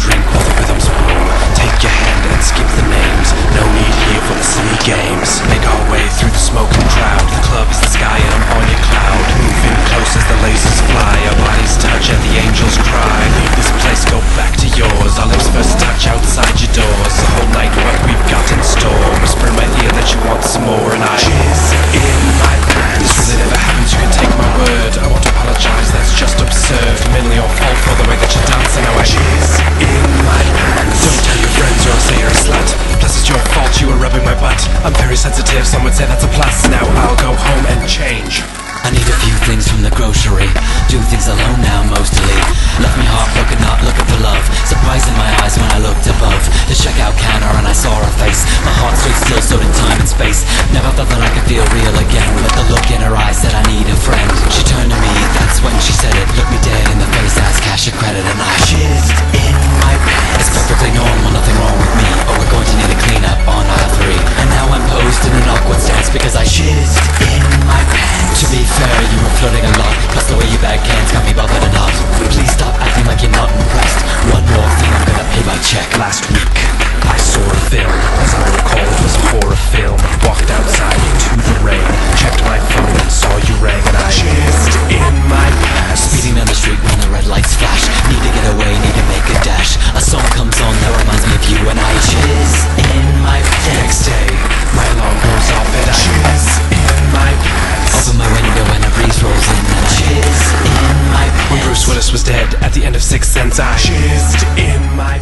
drink while the rhythms boom. Take your hand and skip the names. No need here for the silly games. Make our way through the smoking crowd. The club is the sky and I'm on your cloud. Moving in close as the lasers fly. Our bodies touch and the angels cry. Leave this place, go back to yours. Our lips first touch outside your doors. Sensitive. Some would say that's a plus. Now I'll go home and change. I need a few things from the grocery Do things alone now mostly Left me heartbroken not looking for love Surprise in my eyes when I looked above The checkout counter and I saw her face My heart stood still, stood in time and space Never felt that I could feel real again the Because I jizzed in my pants. To be fair, you were flirting a lot. Plus the way you bag cans got me bothered lot. Please stop acting like you're not impressed. One more thing, I'm gonna pay my check. Last week, Willis was dead at the end of Sixth Sense, I jizzed in my